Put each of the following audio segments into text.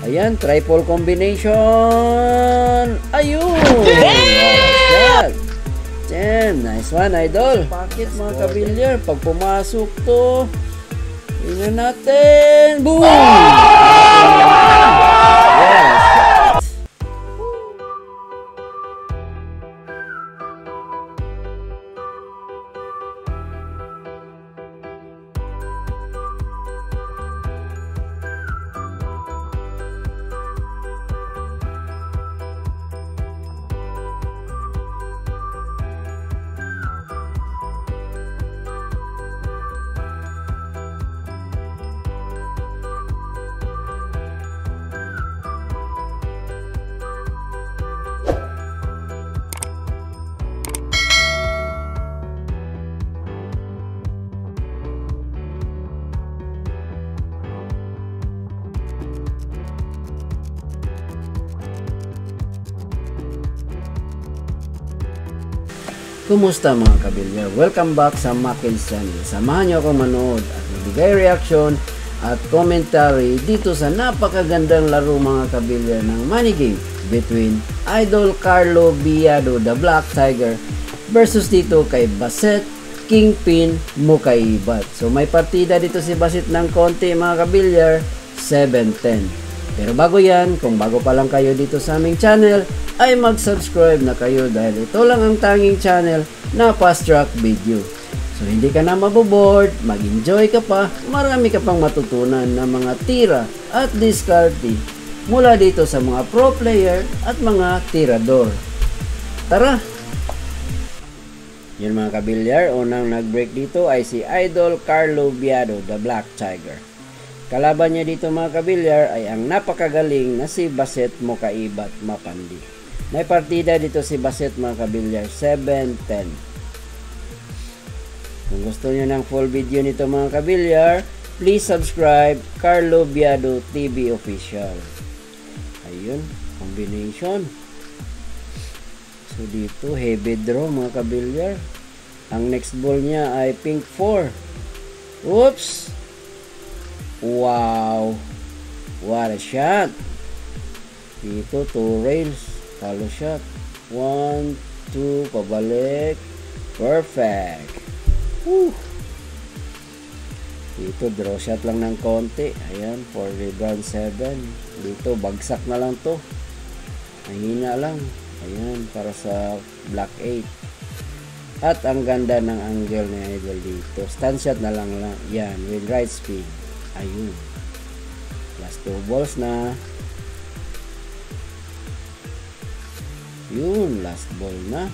Ayan, triple combination. Ayun! Damn! Damn, nice one, idol. Bakit mga kabilyar? Pag pumasok to, tingnan natin. Boom! Yes. Kumusta mga kabilyar? Welcome back sa Makins Channel. Samahan niyo ako manood at magbigay reaction at commentary dito sa napakagandang laro mga kabilyar ng money game between Idol Carlo Biado, the Black Tiger versus dito kay Baset Kingpin Mukaibat. So may partida dito si Basit ng konti mga kabilyar, 7-10. Pero bago yan, kung bago pa lang kayo dito sa aming channel, ay mag-subscribe na kayo dahil ito lang ang tanging channel na fast track video. So hindi ka na maboboard, mag-enjoy ka pa, marami ka pang matutunan ng mga tira at discarding mula dito sa mga pro player at mga tirador. Tara! Yun mga kabilyar, unang nag-break dito ay si Idol Carlo Biado, the Black Tiger. Kalaban niya dito mga kabilyar ay ang napakagaling na si Baset Mokaibat Mapandi. May partida dito si Baset mga kabilyar, 7-10. Kung gusto niyo ng full video nito mga kabilyar, please subscribe Carlo Biado TV Official. Ayun, combination. So dito, heavy draw mga kabilyar. Ang next ball niya ay pink 4. Oops! Wow! What a shot! Dito, two rails. Follow shot. One, two, pabalik. Perfect! Woo! Dito, draw shot lang ng konti. Ayan, for rebound 7. Dito, bagsak na lang to. Mahina lang. Ayan, para sa black 8. At ang ganda ng angle ni Idol dito. Stand shot na lang lang. Yan, with right speed. Ayun. Last two balls na. Yun, last ball na.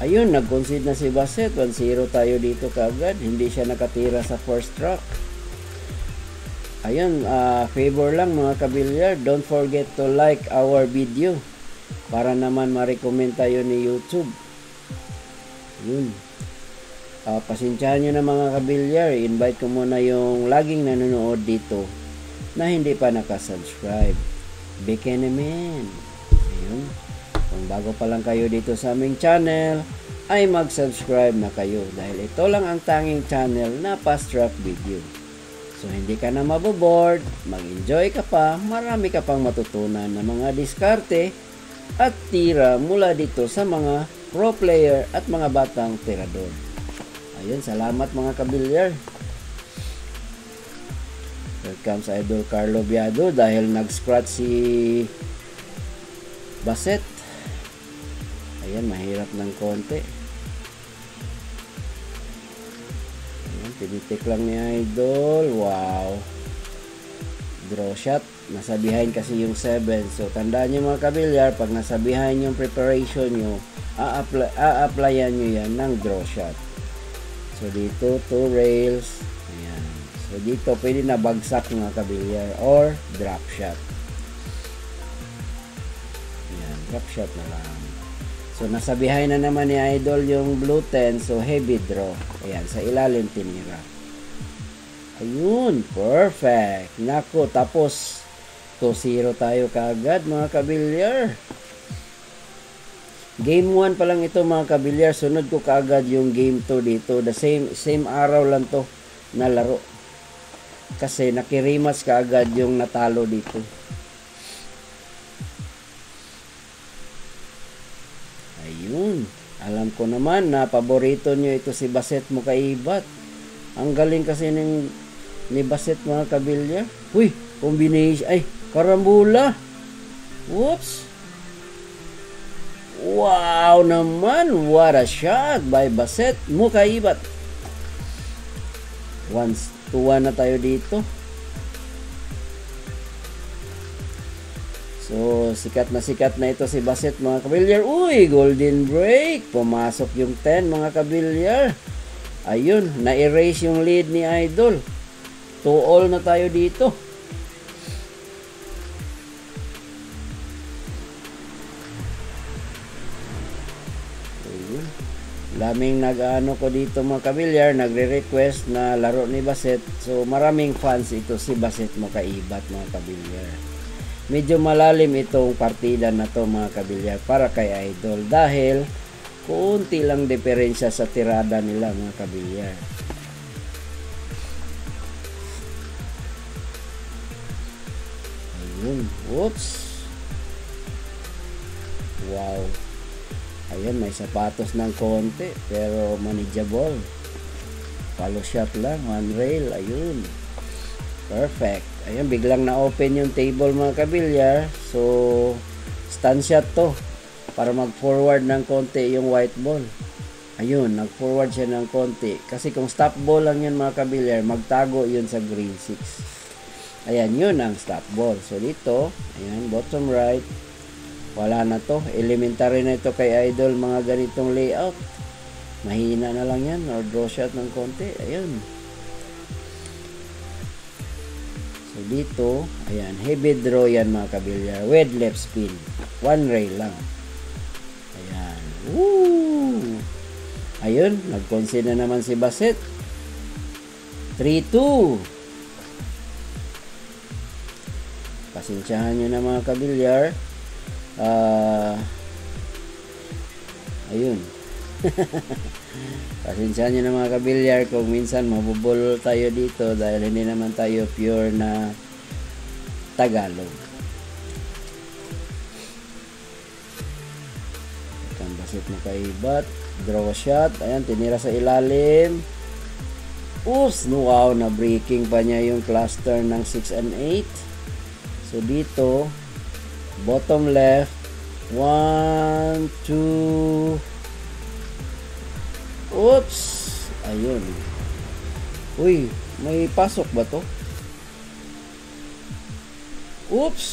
Ayun, nag-concede na si Bassett. 1-0 tayo dito kaagad. Hindi siya nakatira sa first track. Ayun, uh, favor lang mga kabilyar. Don't forget to like our video para naman ma-recommend tayo ni YouTube. Yun. Uh, pasensyahan nyo na mga kabilyar. Invite ko muna yung laging nanonood dito na hindi pa nakasubscribe. Beke naman. Ayun. Kung bago pa lang kayo dito sa aming channel, ay mag-subscribe na kayo dahil ito lang ang tanging channel na fast track video. So hindi ka na maboboard, mag-enjoy ka pa, marami ka pang matutunan ng mga diskarte at tira mula dito sa mga pro player at mga batang tirador. Ayun, salamat mga kabilyar. Here comes Idol Carlo Biado dahil nag-scratch si Baset. Ayan, mahirap ng konti. Ayan, tinitik lang ni Idol. Wow. Draw shot. Nasa behind kasi yung 7. So, tandaan nyo mga kabilyar, pag nasa behind yung preparation nyo, a-applyan nyo yan ng draw shot. So, dito, two rails. Ayan. So, dito, pwede na bagsak mga kabilyar or drop shot. Drop shot na lang. So, nasa behind na naman ni Idol yung blue 10. So, heavy draw. Ayan, sa ilalim tinira. Ayun, perfect. Nako, tapos 2-0 tayo kaagad mga kabilyar. Game 1 pa lang ito mga kabilyar. Sunod ko kaagad yung game 2 dito. The same, same araw lang to na laro. Kasi nakirimas kaagad yung natalo dito. Alam ko naman na paborito nyo ito si Baset mo kaibat. Ang galing kasi ng ni Baset mga kabilya. Uy, combination. Ay, karambula. Whoops. Wow naman. What a shot by Baset mo kaibat. Once to one na tayo dito. So, sikat na sikat na ito si Baset mga kabilyar. Uy, golden break. Pumasok yung 10 mga kabilyar. Ayun, na-erase yung lead ni Idol. 2 all na tayo dito. Ayun. Laming nag-ano ko dito mga kabilyar, nagre-request na laro ni Baset. So, maraming fans ito si Baset mo kaibat mga kabilyar medyo malalim itong partida na to mga kabilyar para kay Idol dahil kunti lang diferensya sa tirada nila mga kabilyar. Ayun. Whoops. Wow. Ayun, may sapatos ng konti pero manageable. Follow shot lang, one rail. Ayun. Perfect. Ayun, biglang na-open yung table mga kabilyar. So, stand shot to para mag-forward ng konti yung white ball. Ayun, nag-forward siya ng konti. Kasi kung stop ball lang yun mga kabilyar, magtago yun sa green 6. Ayan, yun ang stop ball. So, dito, ayan, bottom right. Wala na to. Elementary na ito kay Idol, mga ganitong layout. Mahina na lang yan, or draw shot ng konti. Ayun. So dito, ayan, heavy draw yan mga kabilyar. With left spin. One rail lang. Ayan. Woo! Ayun, nag-concede na naman si Baset. 3-2. Pasensyahan nyo na mga kabilyar. Uh, ayun. Pasensya nyo na mga kabilyar kung minsan mabubol tayo dito dahil hindi naman tayo pure na Tagalog. Itang basit na kaibat. Draw shot. Ayan, tinira sa ilalim. Oops! Wow, na breaking pa niya yung cluster ng 6 and 8. So dito, bottom left, 1, 2, Oops! Ayun. Uy, may pasok ba to? Oops!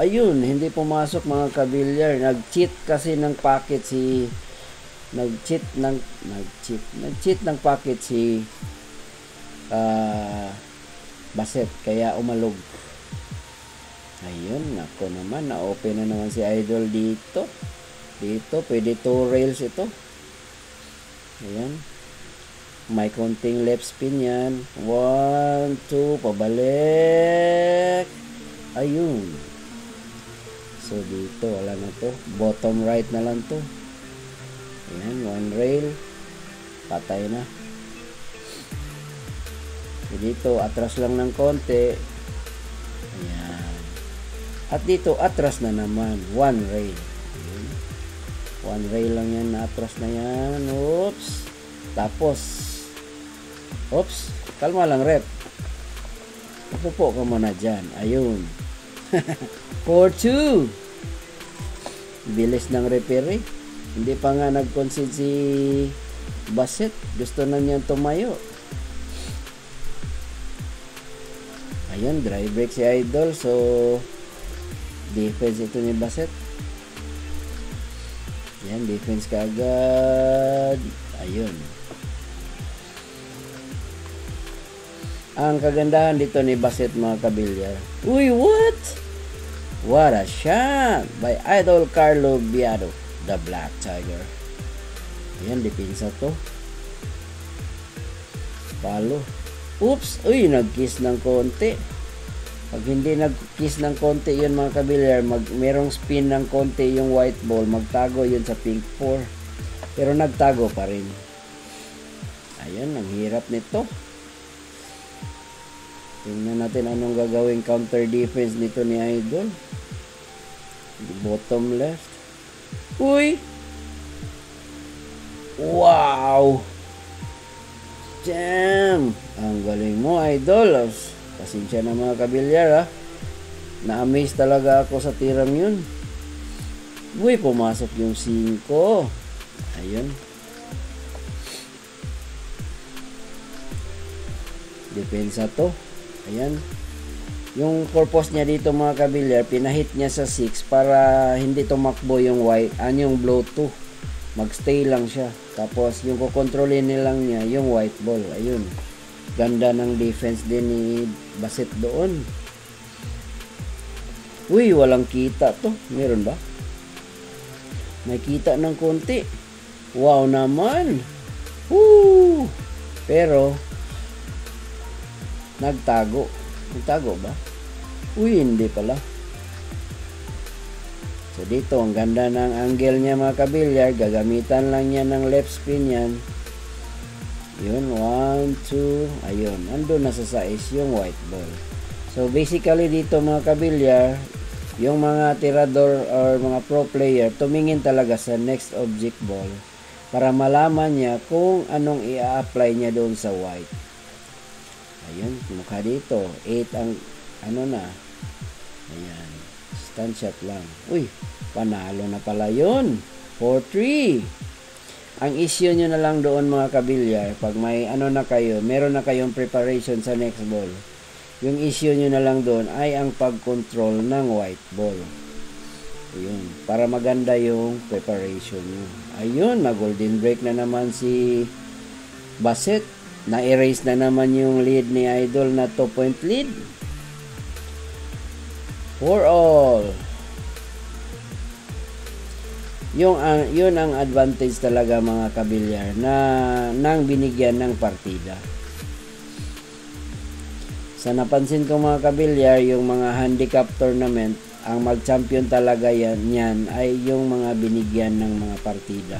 Ayun, hindi pumasok mga kabilyar. Nag-cheat kasi ng packet si nag-cheat ng nag-cheat nag-cheat ng packet si uh, Baset kaya umalog. Ayun, nako naman, na-open na naman si Idol dito. Dito, pwede two rails ito. Ayan. May konting left spin yan. One, two, pabalik. Ayun. So, dito, wala na to. Bottom right na lang to. Ayan, one rail. Patay na. So, dito, atras lang ng konti. Ayan. At dito, atras na naman. One rail. One rail lang yan, atras na yan. Oops. Tapos, oops. Kalma lang, rep. Upo ka muna dyan. Ayun. 4-2. Bilis ng referee. Hindi pa nga nag-concede si Bassett. Gusto na niyang tumayo. Ayun, dry break si Idol. So, defense ito ni Bassett. Yan, defense ka agad. Ayun. Ang kagandahan dito ni Bassett mga kabilyar. Uy, what? What a shot by Idol Carlo Biado, the Black Tiger. Ayan, depensa to. Palo. Oops! Uy, nag-kiss ng konti. Pag hindi nag-kiss ng konti yun mga kabilyar, mag, merong spin ng konti yung white ball, magtago yun sa pink 4. Pero nagtago pa rin. Ayun, ang hirap nito. Tingnan natin anong gagawing counter defense nito ni Idol. Bottom left. Uy! Wow! Damn! Ang galing mo, idol. Pasensya na mga kabilyar, ha? Na-amaze talaga ako sa tiram yun. Uy, pumasok yung 5. Ayun. Depensa to. Ayan. Yung purpose niya dito mga kabilyar, pinahit niya sa 6 para hindi tumakbo yung white, ano yung blow 2. Magstay lang siya. Tapos yung kukontrolin nilang niya yung white ball. Ayun. Ganda ng defense din ni Basit doon. Uy, walang kita to. Meron ba? May kita ng konti. Wow naman. Woo! Pero, nagtago. Nagtago ba? Uy, hindi pala. So dito, ang ganda ng angle niya mga kabilyar. Gagamitan lang niya ng left spin yan. Yun, 1, 2, ayun. Ando na sa size yung white ball. So basically dito mga kabilyar, yung mga tirador or mga pro player, tumingin talaga sa next object ball para malaman niya kung anong i-apply niya doon sa white. Ayun, mukha dito. 8 ang ano na. Ayan. Stand shot lang. Uy, panalo na pala yun. 4-3. Ang issue nyo na lang doon mga kabilyar, pag may ano na kayo, meron na kayong preparation sa next ball. Yung issue nyo na lang doon ay ang pag-control ng white ball. Ayun, para maganda yung preparation nyo. Ayun, na-golden break na naman si Bassett na-erase na naman yung lead ni Idol na 2 point lead. For all. Yung uh, yun ang advantage talaga mga kabilyar na nang binigyan ng partida. Sa napansin ko mga kabilyar, yung mga handicap tournament, ang mag-champion talaga yan, yan ay yung mga binigyan ng mga partida.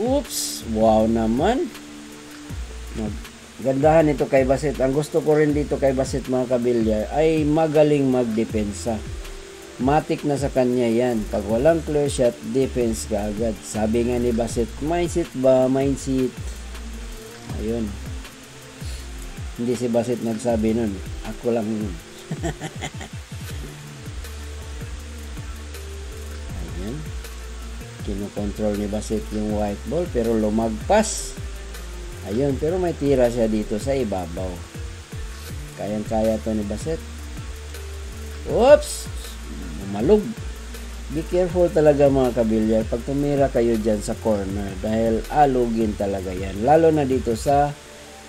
Oops! Wow naman! Gandahan ito kay Basit. Ang gusto ko rin dito kay Basit mga kabilyar ay magaling magdepensa. Matik na sa kanya yan. Pag walang clear shot, defense ka agad. Sabi nga ni Basit, mindset ba? Mindset. Ayun. Hindi si Basit nagsabi nun. Ako lang yun. Ayan. Kinokontrol ni Basit yung white ball pero lumagpas. Ayun, pero may tira siya dito sa ibabaw. Kayang-kaya to ni Baset. Oops! Malug. Be careful talaga mga kabilyar pag tumira kayo dyan sa corner dahil alugin talaga yan. Lalo na dito sa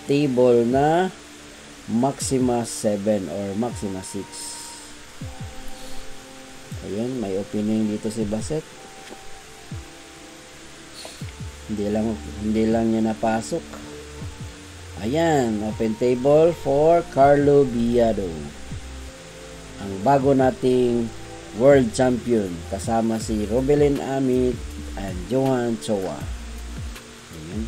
table na maxima 7 or maxima 6. Ayun, may opening dito si Baset. Hindi lang hindi lang niya napasok. Ayan, open table for Carlo Biado. Ang bago nating world champion kasama si Robelin Amit and Johan Chowa. Ayan.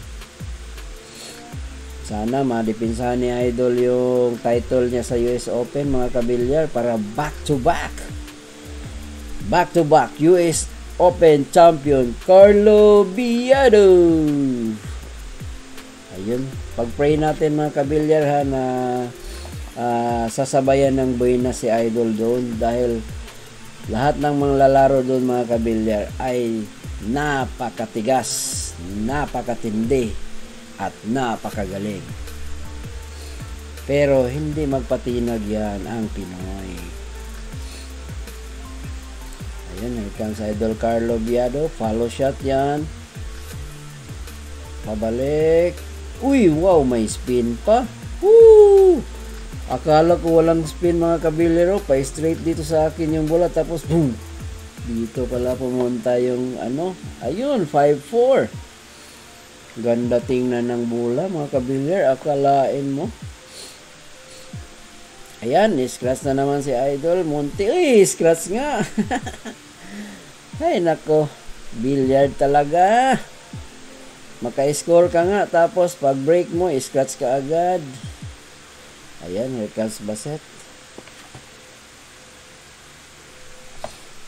Sana madipinsahan ni Idol yung title niya sa US Open mga kabilyar para back to back. Back to back US Open Champion Carlo Biado. Ayun, pag-pray natin mga kabilyar ha na uh, sasabayan ng buhay na si Idol doon dahil lahat ng mga lalaro doon mga kabilyar ay napakatigas, napakatindi at napakagaling. Pero hindi magpatinag yan ang Pinoy. Ayan, here comes Idol Carlo Biado. Follow shot yan. Pabalik. Uy, wow, may spin pa. Woo! Akala ko walang spin mga kabilero. Pa-straight dito sa akin yung bola. Tapos, boom! Dito pala pumunta yung ano. Ayun, 5-4. Ganda tingnan ng bola mga kabiler. Akalain mo. Ayan, scratch na naman si Idol. Munti. Uy, scratch nga. Ay, nako. Billiard talaga. Maka-score ka nga. Tapos, pag break mo, scratch ka agad. Ayan, here comes Baset.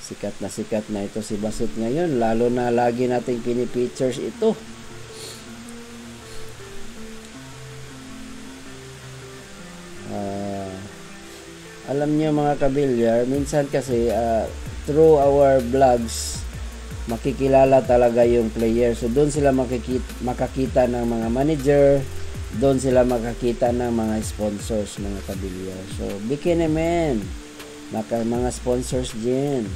Sikat na sikat na ito si Basit ngayon. Lalo na lagi nating pinipictures ito. Uh, alam niyo mga kabilyar, minsan kasi uh, through our vlogs, makikilala talaga yung player. So doon sila makikita, ng mga manager, doon sila makakita ng mga sponsors mga kabilyar. So bikini men, maka, mga sponsors din.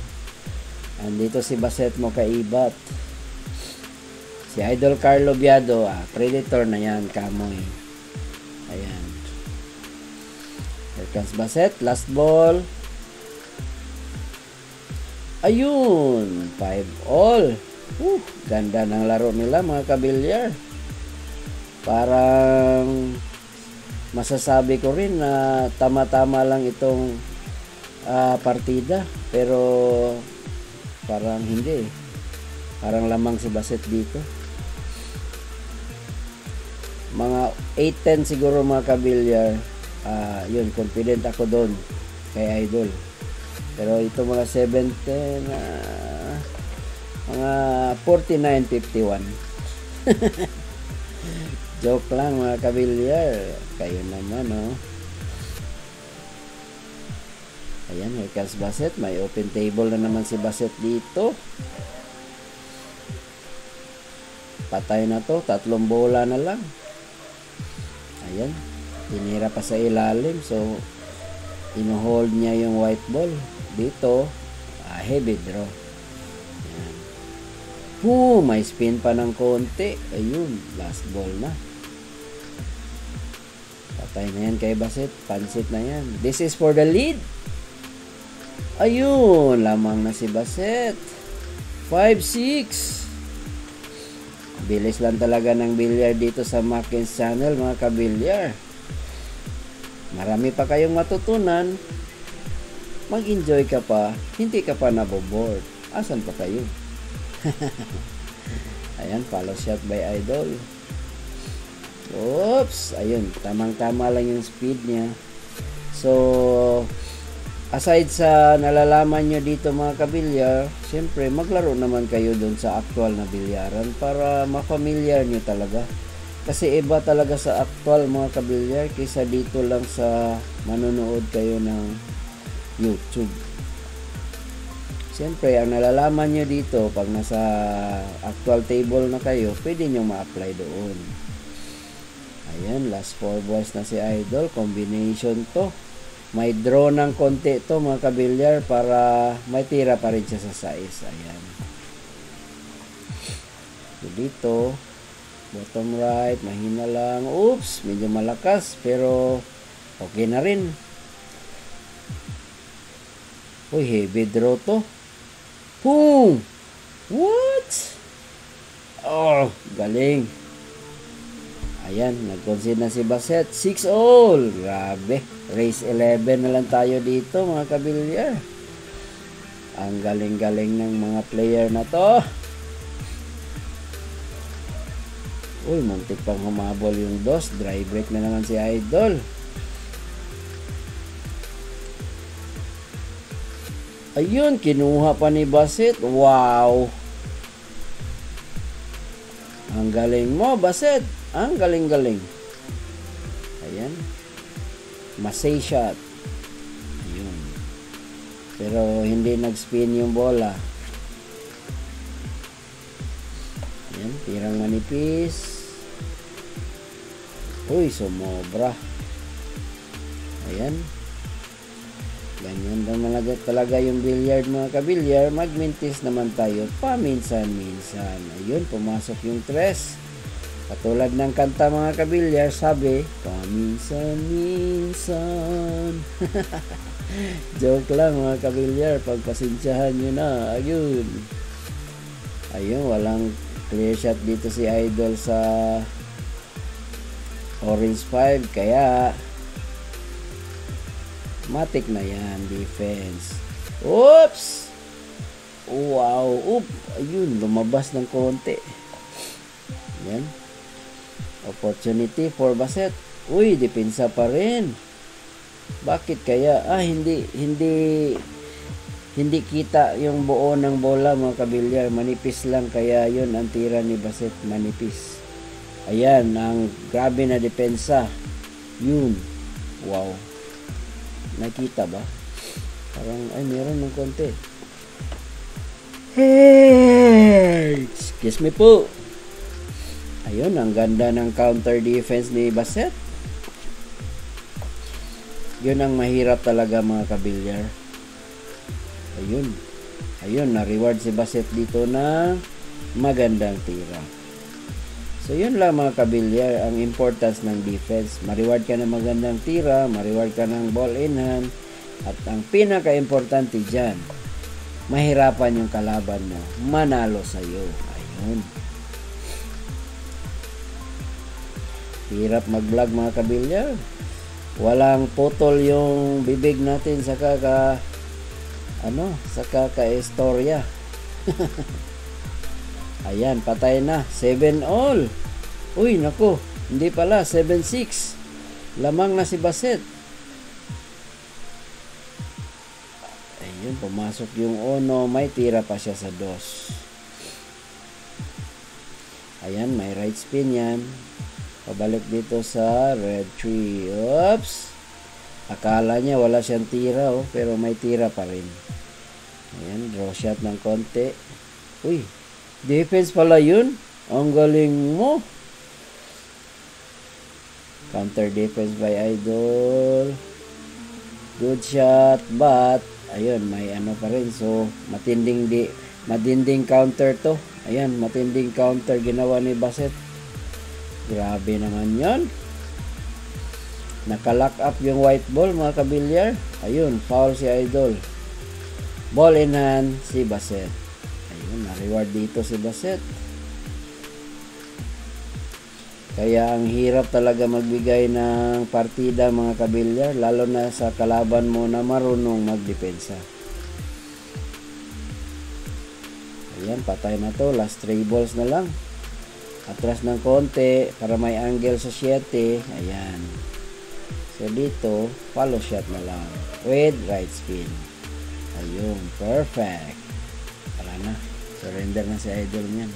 Andito si Baset mo kaibat. Si Idol Carlo Biado, ah, predator na yan, kamoy. Ayan. Here comes Baset, last ball. Ayun, 5 all. Uh, ganda ng laro nila mga kabilyar. Parang masasabi ko rin na tama-tama lang itong uh, partida. Pero parang hindi Parang lamang si Baset dito. Mga 8-10 siguro mga kabilyar. Uh, yun, confident ako doon kay Idol. Pero ito mga 70 na uh, mga 49.51. Joke lang mga kabilyar. Kayo naman, no? Ayan, here comes Baset. May open table na naman si Baset dito. Patay na to. Tatlong bola na lang. Ayan. Tinira pa sa ilalim. So, ino-hold niya yung white ball dito uh, heavy draw Ayan. Boom, may spin pa ng konti ayun, last ball na patay na yan kay Basit. Pansit na yan. This is for the lead. Ayun, lamang na si Basit. 5-6 bilis lang talaga ng bilyar dito sa Mackens channel mga kabilyar. Marami pa kayong matutunan. Mag-enjoy ka pa, hindi ka pa naboboard. Asan pa kayo? Ayan, follow shot by Idol. Oops! Ayun, tamang-tama lang yung speed niya. So, aside sa nalalaman nyo dito mga kabilyar, siyempre maglaro naman kayo dun sa actual na bilyaran para mafamiliar nyo talaga. Kasi iba talaga sa actual mga kabilyar kaysa dito lang sa manonood kayo ng YouTube. Siyempre, ang nalalaman nyo dito, pag nasa actual table na kayo, pwede nyo ma-apply doon. Ayan, last 4 balls na si Idol. Combination to. May draw ng konti to mga kabilyar para may tira pa rin siya sa size. Ayan. So, dito, bottom right, mahina lang. Oops, medyo malakas pero okay na rin. Uy, heavy draw to. Boom! What? Oh, galing. Ayan, nag-concede na si Baset. 6 all. Grabe. Race 11 na lang tayo dito, mga kabilyar. Ang galing-galing ng mga player na to. Uy, muntik pang humabol yung dos. Dry break na naman si Idol. Ayun, kinuha pa ni Basit. Wow! Ang galing mo, Basit. Ang galing-galing. Ayan. Masay shot. Ayun. Pero hindi nag-spin yung bola. Ayan, tirang manipis. Uy, sumobra. Ayan. Ganyan lang malaga talaga yung billiard mga kabilyar. Magmintis naman tayo paminsan-minsan. Ayun, pumasok yung tres. Katulad ng kanta mga kabilyar, sabi, paminsan-minsan. Joke lang mga kabilyar, pagpasensyahan nyo na. Ayun. Ayun, walang clear shot dito si Idol sa Orange 5. Kaya, Matik na yan, defense. Oops! Wow! Oop! Ayun, lumabas ng konti. Yan. Opportunity for Baset. Uy, depensa pa rin. Bakit kaya? Ah, hindi, hindi, hindi kita yung buo ng bola mga kabilyar. Manipis lang kaya yun ang tira ni Baset. Manipis. Ayan, ang grabe na depensa. Yun. Wow. Nakita ba? Parang, ay, meron ng konti. Hey! Excuse me po. Ayun, ang ganda ng counter defense ni Baset. Yun ang mahirap talaga mga kabilyar. Ayun. Ayun, na-reward si Baset dito na magandang tira. So, yun lang mga kabilyar, ang importance ng defense. Ma-reward ka ng magandang tira, ma-reward ka ng ball in hand, at ang pinaka-importante dyan, mahirapan yung kalaban mo, manalo sa'yo. Ayun. Hirap mag-vlog mga kabilyar. Walang putol yung bibig natin sa kaka ano, sa kaka-istorya. Ayan, patay na. 7 all. Uy, nako. Hindi pala. 7-6. Lamang na si Baset. Ayun, pumasok yung ono. May tira pa siya sa dos. Ayan, may right spin yan. Pabalik dito sa red tree. Oops! Akala niya wala siyang tira, oh, pero may tira pa rin. Ayan, draw shot ng konti. Uy, Defense pala yun. Ang galing mo. Counter defense by Idol. Good shot. But, ayun, may ano pa rin. So, matinding di, matinding counter to. Ayan, matinding counter ginawa ni Bassett. Grabe naman yon. Nakalock up yung white ball mga kabilyar. Ayun, foul si Idol. Ball in hand si Bassett. Ayun, na-reward dito si Baset. Kaya ang hirap talaga magbigay ng partida mga kabilyar, lalo na sa kalaban mo na marunong magdepensa. Ayan, patay na to. Last 3 balls na lang. Atras ng konti para may angle sa 7. Ayan. So dito, follow shot na lang. With right spin. Ayun, perfect. Wala na. Surrender na si idol niyan.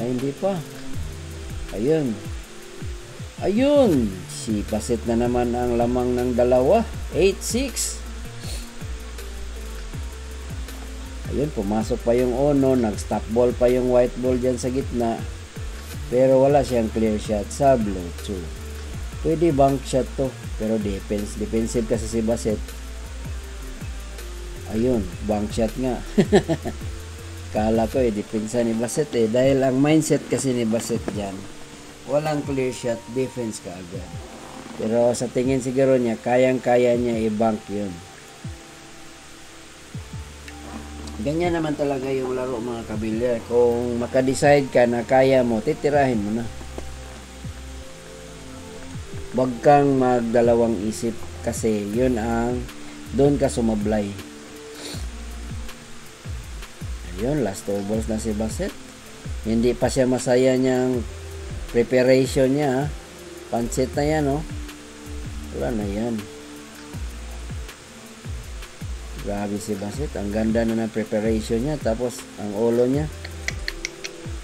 Ay, hindi pa. Ayun. Ayun. Si Pasit na naman ang lamang ng dalawa. 8-6. Ayun, pumasok pa yung ono. Nag-stop ball pa yung white ball dyan sa gitna. Pero wala siyang clear shot sa blue 2. Pwede bank shot to. Pero defense. Defensive kasi si Baset. Ayun, bank shot nga. Kala ko eh, depensa ni Bassett eh. Dahil ang mindset kasi ni Bassett dyan, walang clear shot, defense ka agad. Pero sa tingin siguro niya, kayang-kaya niya i-bank yun. Ganyan naman talaga yung laro mga kabilyar. Kung makadecide ka na kaya mo, titirahin mo na. Huwag kang magdalawang isip kasi yun ang doon ka sumablay. Ayun, last two balls na si Bassett. Hindi pa siya masaya niyang preparation niya. Pansit na yan, oh. Wala na yan. Grabe si Bassett. Ang ganda na ng preparation niya. Tapos, ang ulo niya.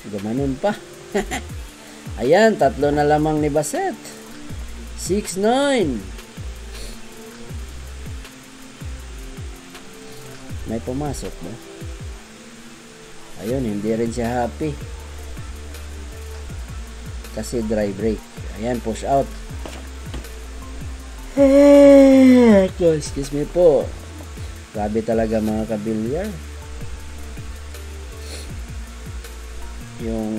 Gumanon pa. Ayan, tatlo na lamang ni Bassett. 6-9. May pumasok ba? Ayun, hindi rin siya happy. Kasi dry break. Ayan, push out. Excuse me po. Grabe talaga mga kabilyar. Yung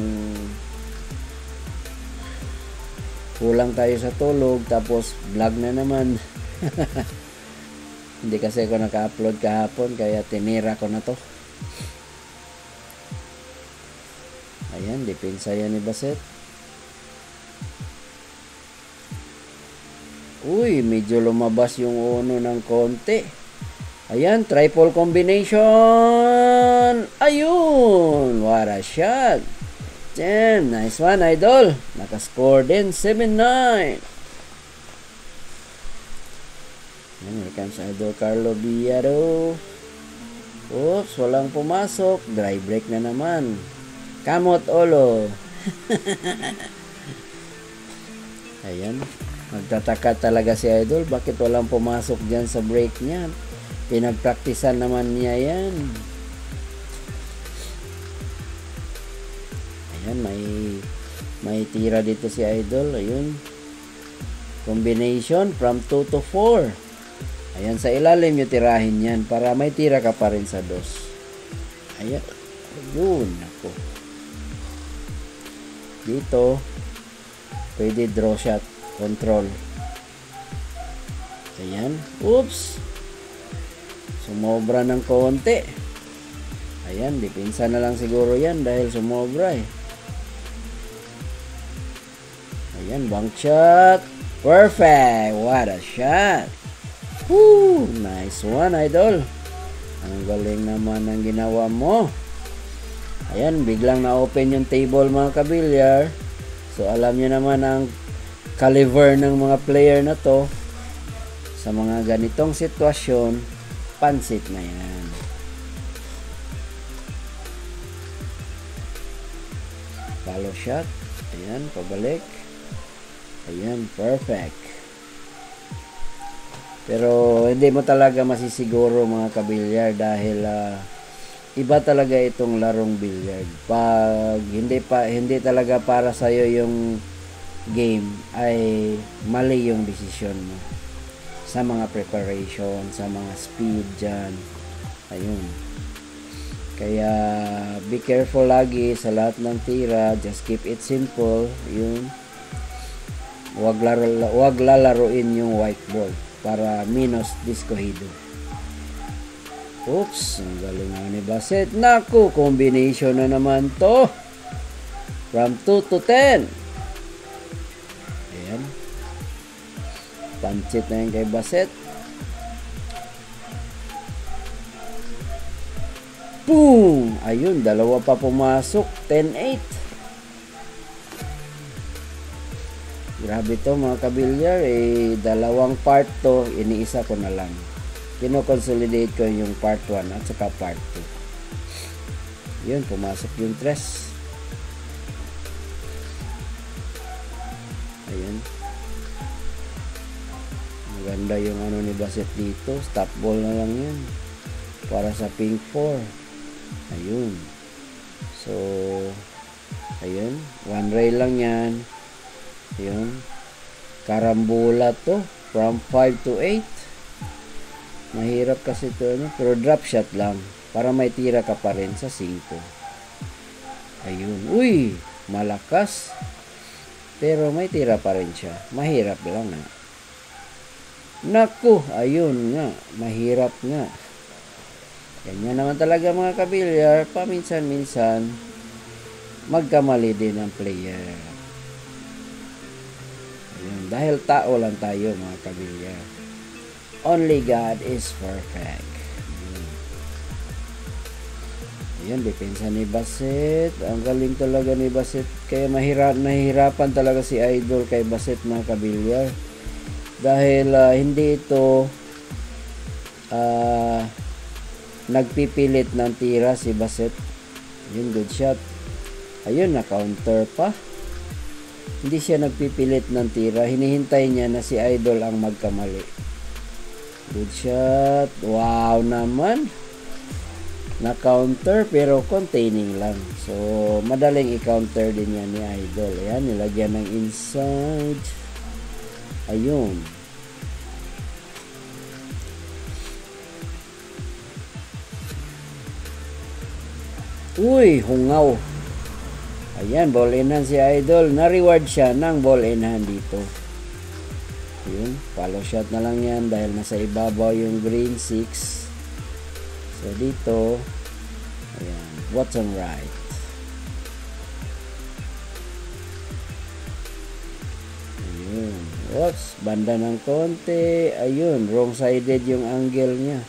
kulang tayo sa tulog tapos vlog na naman. Hindi kasi ako naka-upload kahapon kaya tinira ko na to. Ayan, depensa yan ni Baset. Uy, medyo lumabas yung uno ng konti. Ayan, triple combination. Ayun, what a shot. Damn, nice one, idol. Nakascore din, 7-9. Ayan, here comes idol Carlo Villaro. Oops, walang pumasok. Dry break na naman. Kamot olo. Ayan. Magtataka talaga si Idol. Bakit walang pumasok dyan sa break niya? Pinagpraktisan naman niya yan. Ayan, may may tira dito si Idol. Ayun. Combination from 2 to 4. Ayan, sa ilalim yung tirahin yan para may tira ka pa rin sa dos. Ayan. Ayun, ako. Dito, pwede draw shot, control. Ayan. Oops. Sumobra ng konti. Ayan, dipinsa na lang siguro yan dahil sumobra eh. Ayan, bank shot. Perfect. What a shot. Woo! Nice one, idol. Ang galing naman ng ginawa mo. Ayan, biglang na-open yung table mga kabilyar. So, alam nyo naman ang caliber ng mga player na to. Sa mga ganitong sitwasyon, pansit na yan. Follow shot. Ayan, pabalik. Ayan, perfect. Pero hindi mo talaga masisiguro mga kabilyar dahil uh, iba talaga itong larong billiard. Pag hindi pa hindi talaga para sa iyo yung game ay mali yung desisyon mo sa mga preparation, sa mga speed diyan. Ayun. Kaya be careful lagi sa lahat ng tira, just keep it simple, yun. Wag laro, wag lalaruin yung whiteboard para minus discohido. Oops, ang galing nga ni Bassett. Naku, combination na naman to. From 2 to 10. Panchit na yan kay Bassett. Boom! Ayun, dalawa pa pumasok. 10-8. Grabe to mga kabilyar, eh, dalawang part to, iniisa ko na lang. Kino-consolidate ko yung part 1 at saka part 2. Yun, pumasok yung tres. Ayan. Maganda yung ano ni Bassett dito. Stop ball na lang yan. Para sa pink 4. Ayun. So, ayun. One rail lang yan. Yun. Karambola to. From 5 to 8. Mahirap kasi to ano. Pero drop shot lang. Para may tira ka pa rin sa 5. Ayun. Uy! Malakas. Pero may tira pa rin siya. Mahirap lang ha. Naku! Ayun nga. Mahirap nga. Ganyan naman talaga mga kabilyar. Paminsan-minsan magkamali din ang player. Ayun, dahil tao lang tayo mga kabilya. Only God is perfect. Ayun. Ayun, depensa ni Bassett. Ang galing talaga ni Bassett. Kaya mahirap, nahihirapan talaga si Idol kay Bassett mga kabilyar. Dahil uh, hindi ito uh, nagpipilit ng tira si Bassett. Ayun, good shot. Ayun, na-counter pa. Hindi siya nagpipilit ng tira. Hinihintay niya na si Idol ang magkamali. Good shot. Wow naman. Na-counter pero containing lang. So, madaling i-counter din yan ni Idol. Ayan, nilagyan ng inside. Ayun. Uy, hungaw. Ayan, ball in hand si Idol. Na-reward siya ng ball in hand dito. Yun, follow shot na lang yan dahil nasa ibabaw yung green 6. So dito, ayan, bottom right. Ayun. Oops, banda ng konti. Ayun, wrong sided yung angle niya.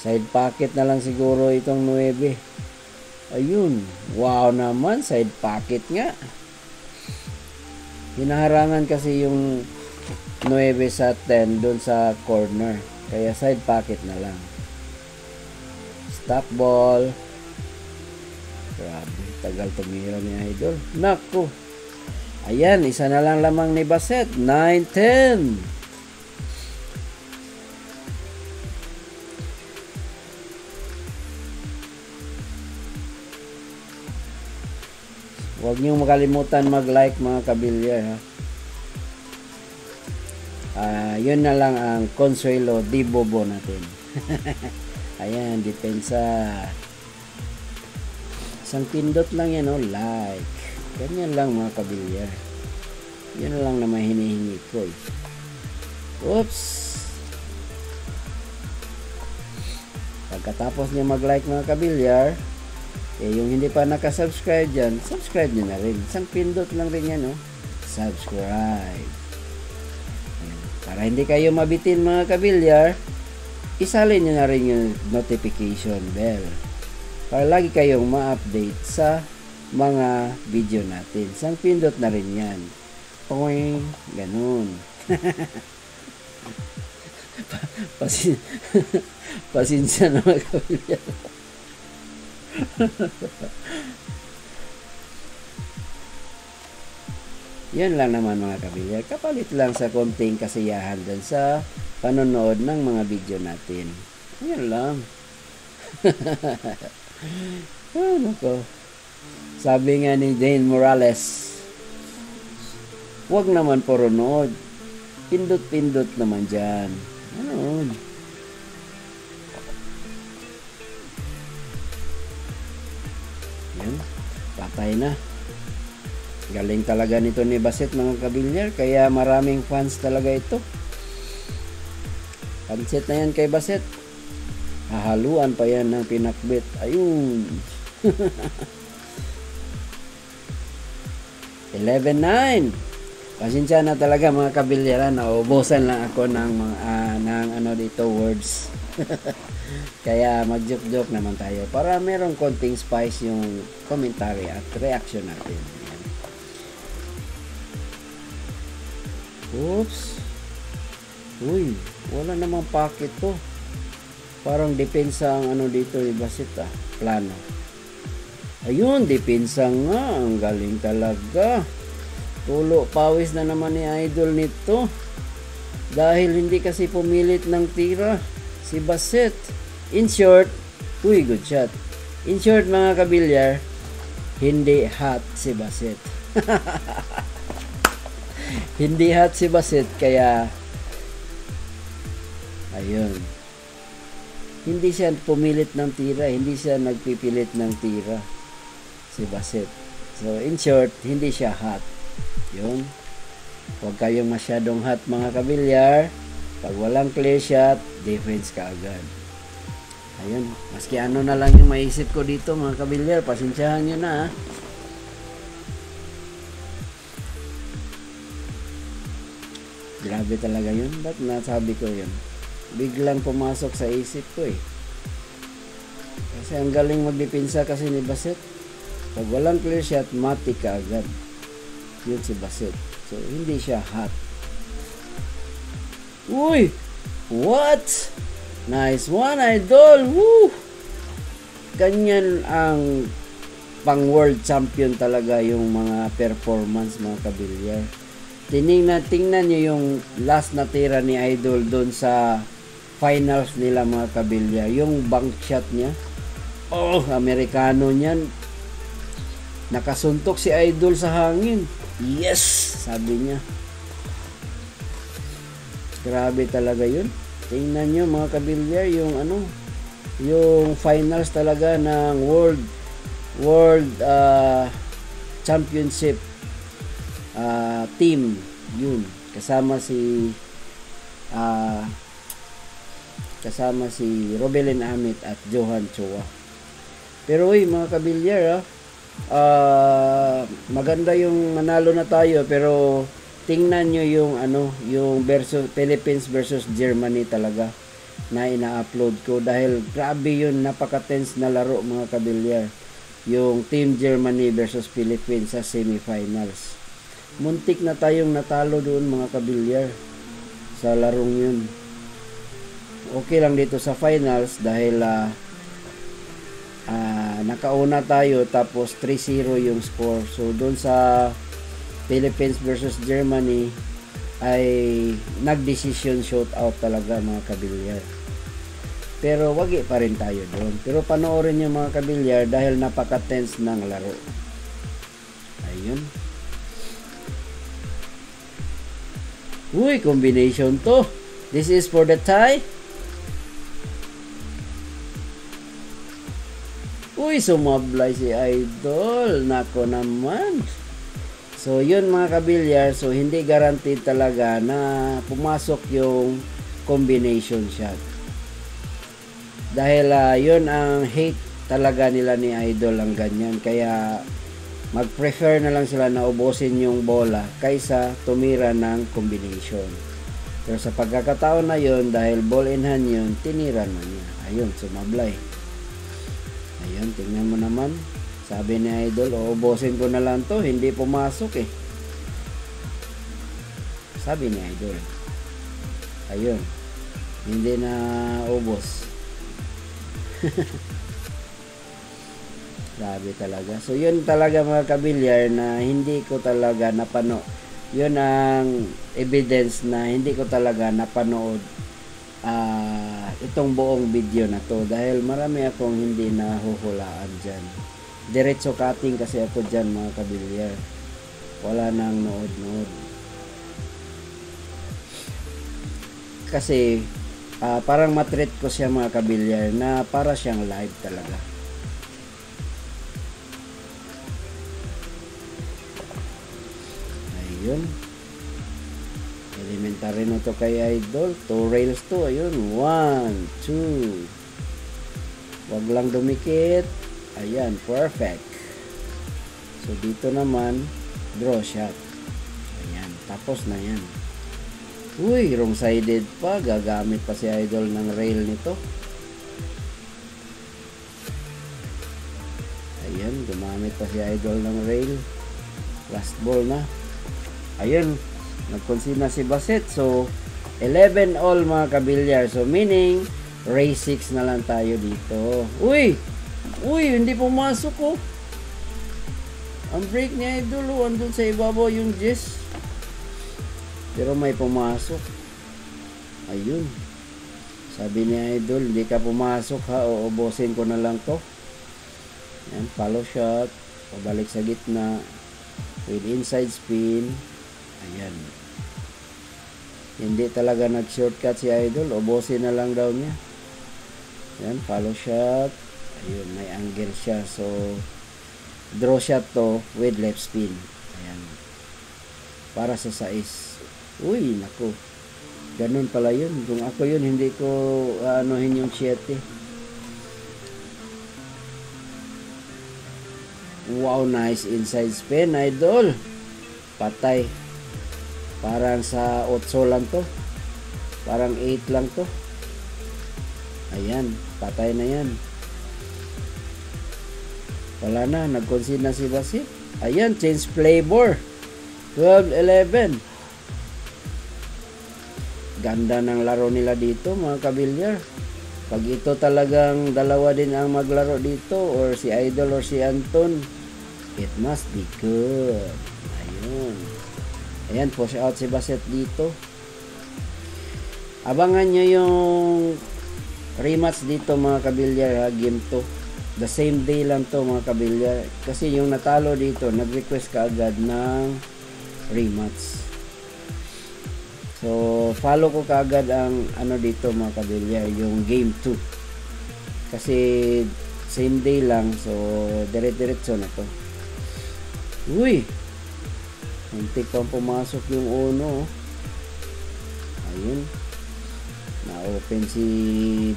Side pocket na lang siguro itong 9. Ayun. Wow naman. Side pocket nga. Hinaharangan kasi yung 9 sa 10 doon sa corner. Kaya side pocket na lang. Stock ball. Grabe, tagal tumira ni Idol. Nako. Ayan, isa na lang lamang ni Baset. 9-10. Huwag niyong makalimutan mag-like mga kabilyar ha. Uh, yun na lang ang Consuelo di Bobo natin. Ayan, depensa. Isang pindot lang yan, oh, like. Ganyan lang mga kabilyar. Yun lang naman hinihingi ko. Eh. Oops! Pagkatapos niya mag-like mga kabilyar, eh, yung hindi pa nakasubscribe dyan, subscribe nyo na rin. Isang pindot lang rin yan, no? Subscribe. Para hindi kayo mabitin mga kabilyar, isalin nyo na rin yung notification bell. Para lagi kayong ma-update sa mga video natin. Isang pindot na rin yan. Poing, ganun. Pasin Pasensya na mga kabilyar. Yan lang naman mga kabilyar. Kapalit lang sa konting kasiyahan dun sa panonood ng mga video natin. Yan lang. ano ko? Sabi nga ni Dane Morales, huwag naman puro nood. Pindot-pindot naman dyan. Ano? Patay na. Galing talaga nito ni Baset mga kabilyar. Kaya maraming fans talaga ito. Pansit na yan kay Baset. Hahaluan pa yan ng pinakbit. Ayun. 11-9. Pasensya na talaga mga kabilyaran. Naubusan lang ako ng uh, ng ano dito words. Kaya mag-joke-joke naman tayo para merong konting spice yung commentary at reaction natin. Oops. Uy, wala namang packet to. Parang depensa ang ano dito ni Basit ah. Plano. Ayun, depensa nga. Ang galing talaga. Tulo pawis na naman ni Idol nito. Dahil hindi kasi pumilit ng tira si Baset. In short, uy, good shot. In short, mga kabilyar, hindi hot si Baset. hindi hot si Baset, kaya, ayun. Hindi siya pumilit ng tira, hindi siya nagpipilit ng tira si Baset. So, in short, hindi siya hot. Yun. Huwag kayong masyadong hot mga kabilyar. Pag walang clear shot, defense ka agad. Ayun, maski ano na lang yung maisip ko dito mga kabilyar, pasensyahan nyo na. Grabe talaga yun. Ba't nasabi ko yun? Biglang pumasok sa isip ko eh. Kasi ang galing magdipinsa kasi ni Baset. Pag walang clear shot, mati ka agad. Yun si Baset. So, hindi siya hot. Uy! What? Nice one, idol! Woo! Ganyan ang pang world champion talaga yung mga performance mga kabilyar. Tingnan, tingnan nyo yung last na tira ni Idol doon sa finals nila mga kabilyar. Yung bank shot niya. Oh, Amerikano niyan. Nakasuntok si Idol sa hangin. Yes! Sabi niya. Grabe talaga yun. Tingnan nyo mga kabilyar yung ano, yung finals talaga ng World World uh, Championship uh, team yun kasama si uh, kasama si Robelin Amit at Johan Chua pero uy mga kabilyar ah, uh, maganda yung manalo na tayo pero tingnan nyo yung ano, yung versus Philippines versus Germany talaga na ina-upload ko dahil grabe yun, napaka-tense na laro mga kabilyar. Yung Team Germany versus Philippines sa semifinals. Muntik na tayong natalo doon mga kabilyar sa larong yun. Okay lang dito sa finals dahil uh, uh, nakauna tayo tapos 3-0 yung score. So doon sa Philippines versus Germany ay nag-decision shootout talaga mga kabilyar. Pero wagi pa rin tayo doon. Pero panoorin yung mga kabilyar dahil napaka-tense ng laro. Ayun. Uy, combination to. This is for the tie. Uy, sumablay si Idol. Nako naman. So, yun mga kabilyar. So, hindi guaranteed talaga na pumasok yung combination shot. Dahil uh, yun ang hate talaga nila ni Idol ang ganyan. Kaya, mag-prefer na lang sila na ubusin yung bola kaysa tumira ng combination. Pero sa pagkakataon na yun, dahil ball in hand yun, tinira na niya. Ayun, sumablay. Ayun, tingnan mo naman. Sabi ni Idol, uubusin ko na lang to, hindi pumasok eh. Sabi ni Idol. Ayun. Hindi na ubos. Grabe talaga. So yun talaga mga kabilyar na hindi ko talaga napano. Yun ang evidence na hindi ko talaga napanood uh, itong buong video na to dahil marami akong hindi nahuhulaan dyan diretso cutting kasi ako dyan mga kabilyar wala nang nood-nood. Kasi uh, parang matreat ko siya mga kabilyar na para siyang live talaga. Ayun. Elementary na to kay idol. 2 rails to. Ayun. 1 2 wag lang dumikit Ayan, perfect. So, dito naman, draw shot. Ayan, tapos na yan. Uy, wrong-sided pa. Gagamit pa si Idol ng rail nito. Ayan, gumamit pa si Idol ng rail. Last ball na. Ayun, nagkonsina si Baset. So, 11 all mga kabilyar. So, meaning, race 6 na lang tayo dito. Uy! Uy, hindi pumasok oh. Ang brake niya idol oh, andun sa ibabaw yung Jess. Pero may pumasok. Ayun. Sabi niya idol, hindi ka pumasok ha, uubusin ko na lang to. Yan, follow shot. Pabalik sa gitna. With inside spin. Ayan. Hindi talaga nag-shortcut si idol. Ubusin na lang daw niya. Yan, follow shot ayun may angle siya. So draw shot to with left spin. Ayan. Para sa sais uy nako ganun pala yun. Kung ako yun hindi ko anuhin yung 7 wow nice inside spin idol. Patay. Parang sa 8 lang to. Parang 8 lang to. Ayan patay na yan wala na, nag-concede na si Basit. Ayan, change flavor. 12-11. Ganda ng laro nila dito, mga kabilyar. Pag ito talagang dalawa din ang maglaro dito, or si Idol or si Anton, it must be good. Ayun. Ayan, push out si Baset dito. Abangan nyo yung rematch dito, mga kabilyar, ha, game 2 the same day lang to mga kabilya. Kasi yung natalo dito nag-request ka agad ng rematch. So follow ko kaagad ang ano dito mga kabilya yung game 2 kasi same day lang so dire-diretso na to. Uy! Muntik pang pumasok yung uno ayun. Na open si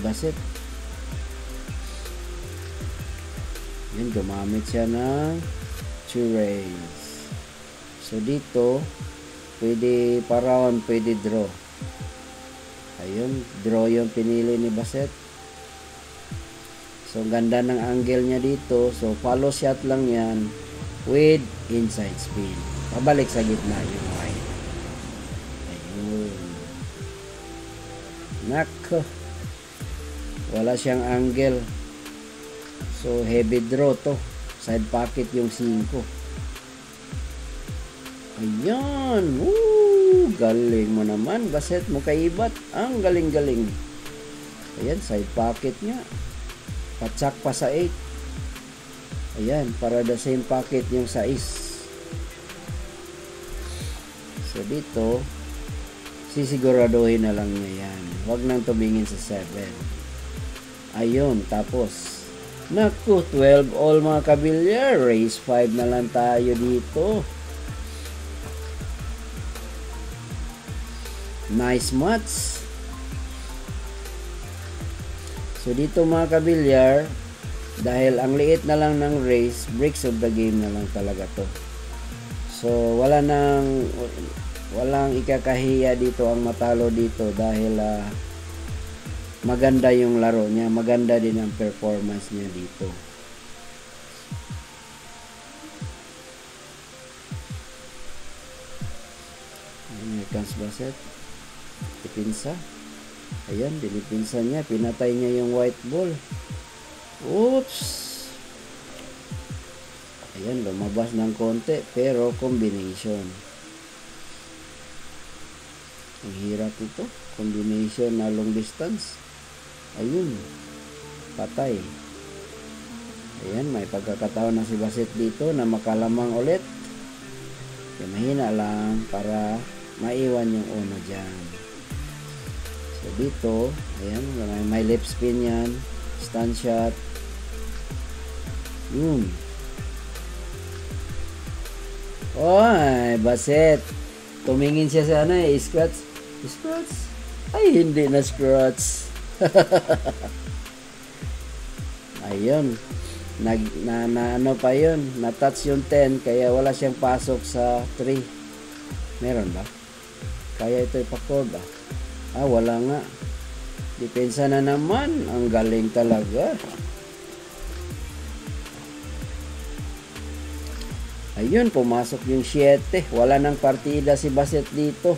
Baset Yan, gumamit siya ng two rays. So, dito, pwede parawan, pwede draw. Ayun, draw yung pinili ni Baset. So, ganda ng angle niya dito. So, follow shot lang yan with inside spin. Pabalik sa gitna yung white. Ayun. Nako. Wala siyang angle. So, heavy draw to. Side pocket yung 5. Ayan. Woo! Galing mo naman. Baset mo kaibat. Ang galing-galing. Ayan, side pocket niya. Patsak pa sa 8. Ayan, para the same pocket yung sa is. So, dito, sisiguraduhin na lang niya yan. Huwag nang tumingin sa 7. Ayun, tapos, naku, 12 all mga kabilyar. Race 5 na lang tayo dito. Nice mats. So, dito mga kabilyar, dahil ang liit na lang ng race, breaks of the game na lang talaga to. So, wala nang walang ikakahiya dito ang matalo dito dahil uh, maganda yung laro niya, maganda din ang performance niya dito. Here comes Bassett. Dipinsa. Ayan, dinipinsa niya. Pinatay niya yung white ball. Oops! Ayan, lumabas ng konti. Pero combination. Ang hirap ito. Combination na long distance. Ayun. Patay. Ayan, may pagkakataon na si Basit dito na makalamang ulit. Kaya mahina lang para maiwan yung uno dyan. So dito, ayan, may, may lip spin yan. Stand shot. Yun. Oy, Baset. Tumingin siya sa ano eh, scratch. Scratch? Ay, hindi na scratch. Ayun. Nag, na, na, ano pa yun, na-touch yung 10, kaya wala siyang pasok sa 3. Meron ba? Kaya ito ipacord ah. Ah, wala nga. Depensa na naman. Ang galing talaga. Ayun, pumasok yung 7. Wala nang partida si Baset dito.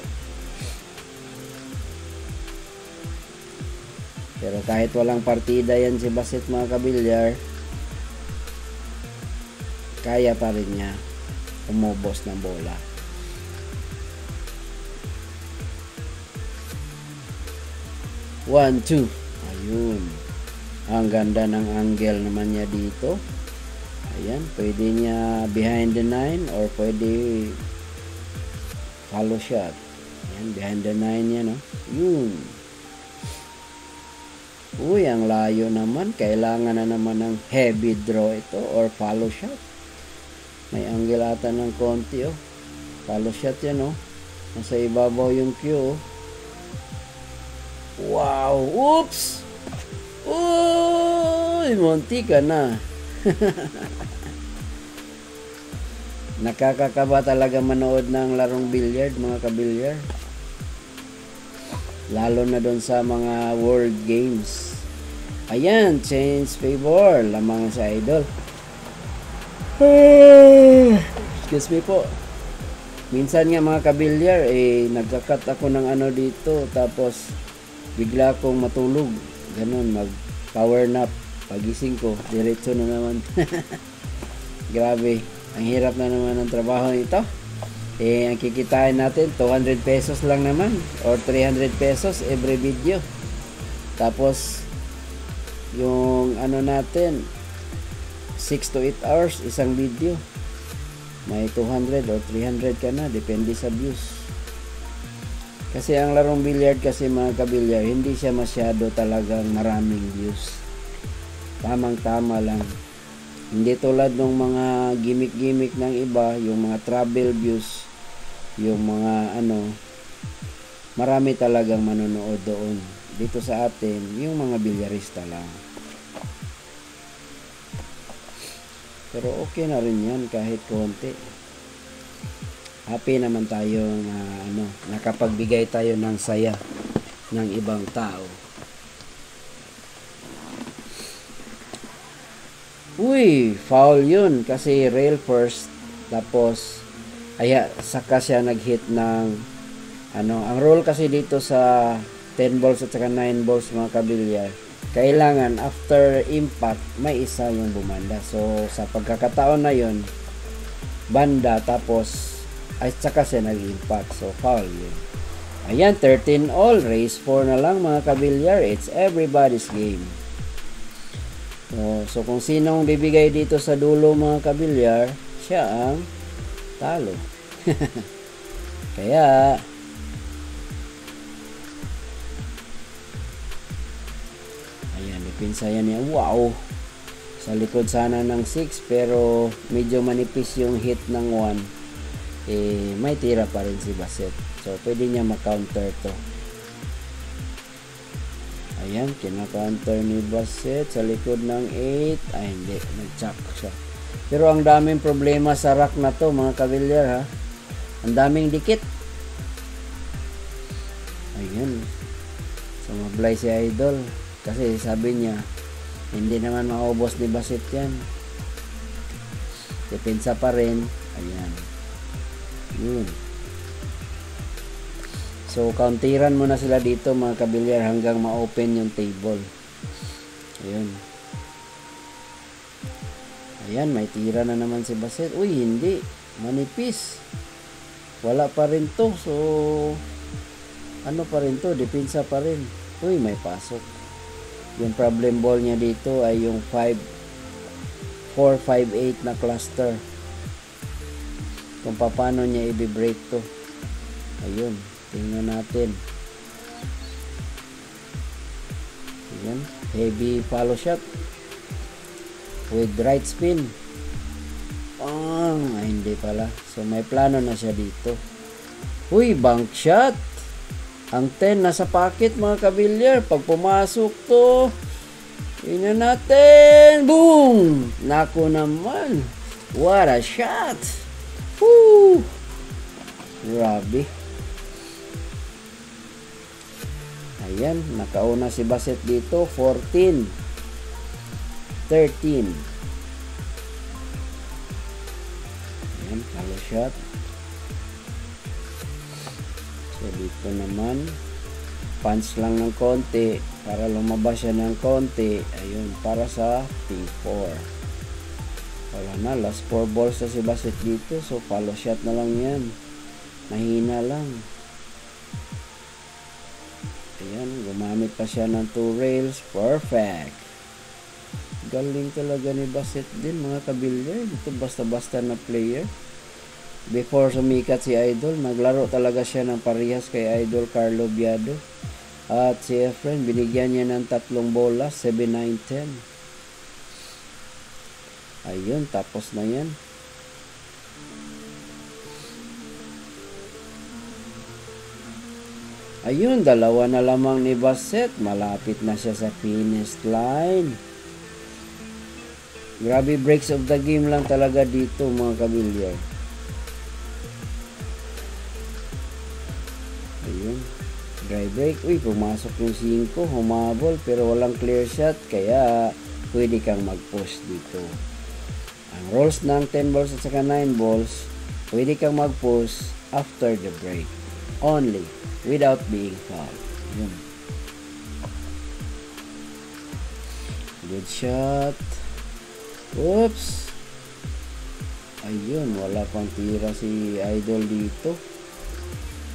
Pero kahit walang partida yan si Basit mga kabilyar, kaya pa rin niya umubos ng bola. One, two. Ayun. Ang ganda ng angle naman niya dito. Ayan, pwede niya behind the nine or pwede follow shot. Ayan, behind the nine yan, no? Yun. Uy, ang layo naman. Kailangan na naman ng heavy draw ito or follow shot. May angle ata ng konti, oh. Follow shot yan, oh. Nasa ibabaw yung cue, oh. Wow! Oops! Uy! Monti ka na. Nakakakaba talaga manood ng larong billiard, mga kabilyard lalo na doon sa mga world games. Ayan change favor lamang sa idol. Excuse me po. Minsan nga mga kabilyar eh nagkakat ako ng ano dito tapos bigla akong matulog. Ganun mag power nap. Pagising ko diretso na naman. Grabe ang hirap na naman ng trabaho nito eh ang kikitain natin 200 pesos lang naman or 300 pesos every video. Tapos yung ano natin 6 to 8 hours isang video. May 200 or 300 ka na depende sa views. Kasi ang larong billiard kasi mga kabilyar hindi siya masyado talagang maraming views. Tamang tama lang. Hindi tulad ng mga gimmick-gimmick ng iba, yung mga travel views, yung mga ano, marami talagang manonood doon. Dito sa atin, yung mga bilyarista lang. Pero okay na rin yan kahit konti. Happy naman tayo na ano, nakapagbigay tayo ng saya ng ibang tao. Uy, foul yun kasi rail first tapos aya saka siya nag-hit ng ano, ang rule kasi dito sa 10 balls at saka 9 balls mga kabilyar kailangan after impact may isa yung bumanda. So sa pagkakataon na yon banda tapos ay saka siya nag-impact. So foul yun. Ayan 13 all race 4 na lang mga kabilyar it's everybody's game. So, so kung sinong bibigay dito sa dulo mga kabilyar siya ang talo kaya Pinsaya niya, wow! Sa likod sana ng 6 pero medyo manipis yung hit ng 1. Eh, may tira pa rin si Bassett. So, pwede niya makounter to. Ayan, kina-counter ni Bassett sa likod ng 8. Ay, hindi. Nag-chop siya. Pero ang daming problema sa rack na to, mga kabilyar, ha? Ang daming dikit. Ayan. Sumablay si Idol. Kasi sabi niya, hindi naman maubos ni Basit yan. Depensa pa rin. Ayan. Yun. So, counteran muna sila dito mga kabilyar hanggang ma-open yung table. Ayan. Ayan, may tira na naman si Basit. Uy, hindi. Manipis. Wala pa rin to. So, ano pa rin to? Depensa pa rin. Uy, may pasok yung problem ball niya dito ay yung 5 4, 5, 8 na cluster kung paano niya i-break to ayun tingnan natin ayun heavy follow shot with right spin ah, hindi pala so may plano na siya dito huy bank shot ang 10 nasa pocket mga kabilyar. Pag pumasok to, ina natin. Boom! Nako naman. What a shot! Woo! Grabe. Ayan, nakauna si Bassett dito. 14. 13. Ayan, follow shot. So, dito naman, punch lang ng konti para lumabas siya ng konti. Ayun, para sa P4. Wala na, last 4 balls na si Bassett dito. So, follow shot na lang yan. Mahina lang. Ayan, gumamit pa siya ng 2 rails. Perfect. Galing talaga ni Bassett din, mga kabilya. Ito basta-basta na player before sumikat si Idol, naglaro talaga siya ng parehas kay Idol Carlo Biado. At si Efren, binigyan niya ng tatlong bola, 7-9-10. Ayun, tapos na yan. Ayun, dalawa na lamang ni Bassett. Malapit na siya sa finish line. Grabe breaks of the game lang talaga dito mga kabilyar. dry break. Uy pumasok yung 5 humabol pero walang clear shot kaya pwede kang mag push dito. Ang rolls ng 10 balls at saka 9 balls pwede kang mag push after the break. Only without being fouled. Yun. Good shot oops. Ayun wala pang tira si idol dito.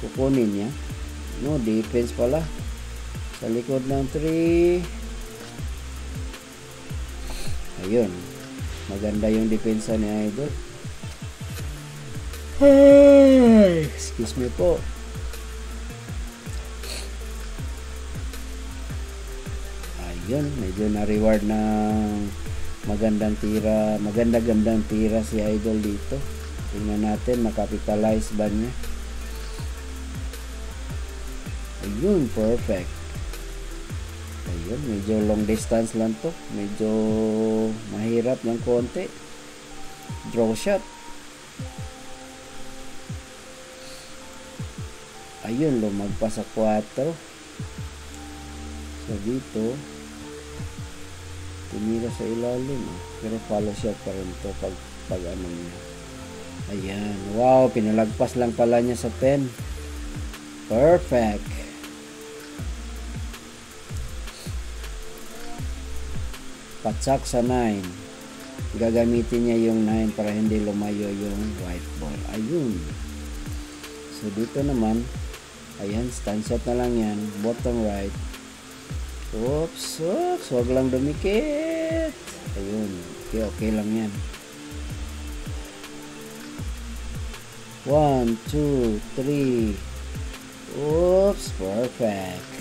Kukunin niya. No defense pala. Sa likod ng 3 ayun. Maganda yung depensa ni idol. Hey, excuse me po. Ayun medyo na reward ng magandang tira maganda gandang tira si idol dito tingnan natin makapitalize ba niya Ayun, perfect. Ayun, medyo long distance lang to. Medyo mahirap ng konti. Draw shot. Ayun, lumagpas sa 4. So, dito, tumira sa ilalim. Eh. Pero follow shot pa rin to pag, pag ano niya. Ayan. Wow, pinalagpas lang pala niya sa 10. Perfect. patsak sa 9 gagamitin niya yung 9 para hindi lumayo yung white ball ayun so dito naman ayan stand shot na lang yan bottom right oops oops wag lang dumikit ayun okay okay lang yan 1 2 3 oops perfect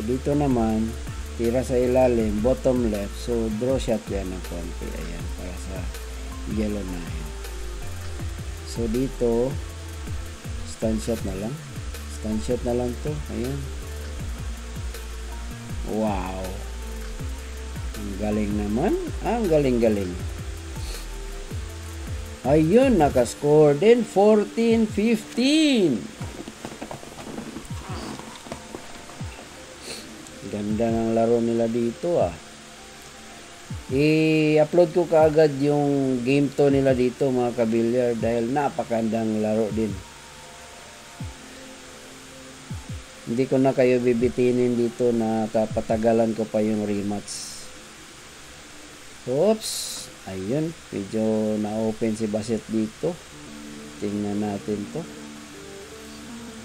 So dito naman, tira sa ilalim, bottom left. So draw shot yan ng konti. Ayan, para sa yellow na yan. So dito, stand shot na lang. Stand shot na lang to. Ayan. Wow. Ang galing naman. Ang galing-galing. Ayun, nakascore din 14-15. Ganda ng laro nila dito ah. I-upload ko kaagad yung game to nila dito mga kabilyar dahil napakandang laro din. Hindi ko na kayo bibitinin dito na kapatagalan ko pa yung rematch. Oops. Ayun. Medyo na-open si Baset dito. Tingnan natin to.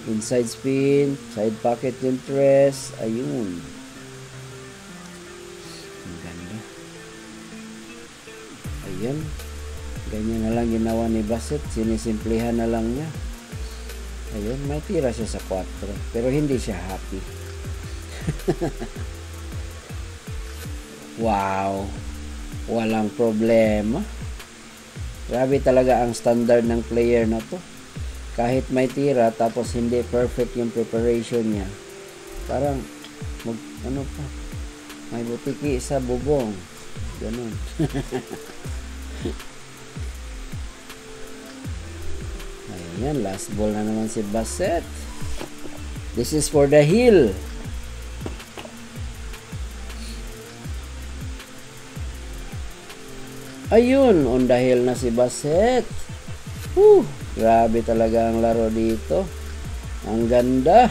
Inside spin. Side pocket yung press. Ayun. Ayan. Ganyan na lang ginawa ni Bassett. Sinisimplihan na lang niya. Ayun, may tira siya sa 4. Pero hindi siya happy. wow. Walang problema. Grabe talaga ang standard ng player na to. Kahit may tira tapos hindi perfect yung preparation niya. Parang mag, ano pa, may butiki sa bubong. Ganun. Ayan, last ball na naman si Bassett. This is for the hill. Ayun, on the hill na si Bassett. Whew, grabe talaga ang laro dito. Ang ganda.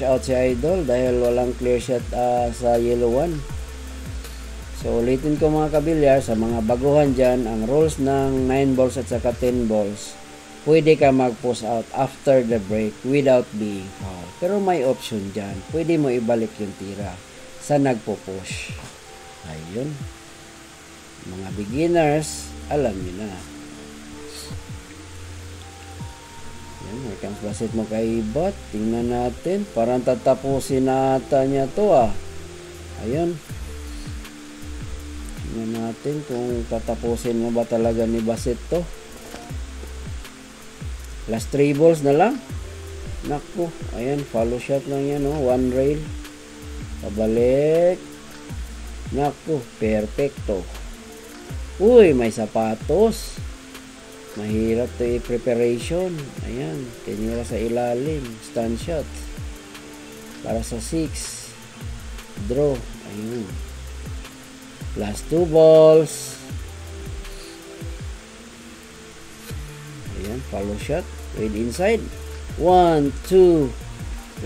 Push out si Idol dahil walang clear shot uh, sa yellow one. So ulitin ko mga kabilyar sa mga baguhan dyan, ang rules ng 9 balls at saka 10 balls, pwede ka mag-push out after the break without being foul. Pero may option dyan, pwede mo ibalik yung tira sa nagpo-push. Ayun. Mga beginners, alam niyo na. Ayan, comes basit Ibot. Tingnan natin. Parang tatapusin na ata niya to ah. Ayun. Tingnan natin kung tatapusin mo ba talaga ni Basit to. Last 3 balls na lang. Naku. Ayan, follow shot lang yan oh. One rail. Pabalik. Naku, perfecto. Uy, may sapatos. Mahirap to i-preparation. Ayan, tinira sa ilalim. Stand shot. Para sa 6. Draw. Ayun. Last two balls. Ayan, follow shot. Wade inside. One, two.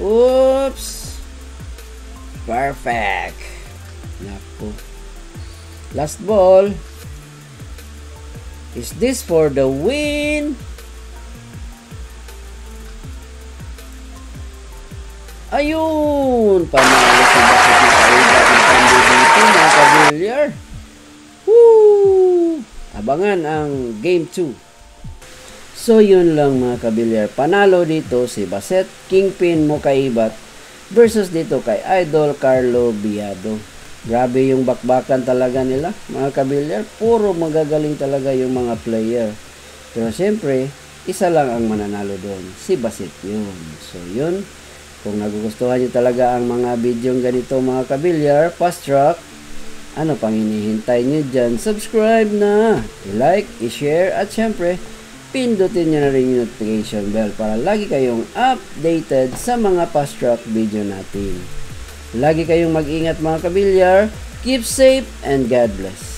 Oops. Perfect. Naku. Last ball. Is this for the win? Ayun! Panalo si Bakit ni Kaiba ng pandi dito. Woo! Abangan ang game 2. So yun lang mga kabilyar. Panalo dito si Baset Kingpin Mokaibat versus dito kay Idol Carlo Biado. Grabe yung bakbakan talaga nila, mga kabilyar. Puro magagaling talaga yung mga player. Pero siyempre, isa lang ang mananalo doon. Si Basit yun. So yun, kung nagugustuhan nyo talaga ang mga video ganito mga kabilyar, fast track, ano pang hinihintay nyo dyan? Subscribe na! I-like, i-share, at syempre, pindutin nyo na rin yung notification bell para lagi kayong updated sa mga fast track video natin. Lagi kayong mag-ingat mga kabilyar. Keep safe and God bless.